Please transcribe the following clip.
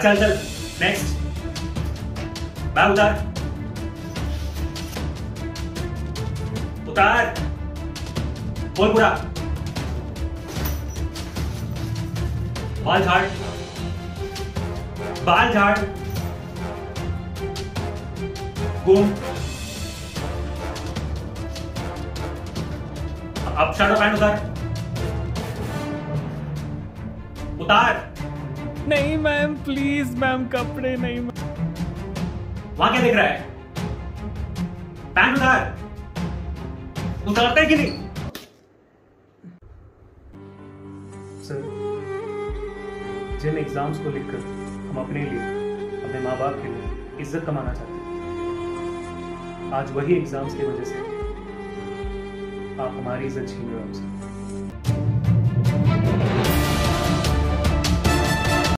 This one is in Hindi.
चल चल नेक्स्ट बैग उतार। उतार। बोल पूरा। बाल झाड़। बाल झाड़। घूम। अब शर्ट पैंट उतार। उतार। नहीं मैम प्लीज़ मैम कपड़े नहीं मैम वहाँ क्या देख रहा है। पैंट उतार। उतारते है कि नहीं? सर जिन एग्ज़ाम्स को लिखकर हम अपने लिए अपने माँ बाप के लिए इज़्ज़त कमाना चाहते हैं आज वही एग्ज़ाम्स की वजह से आप हमारी इज़्ज़त छीन रहे हो हमसे।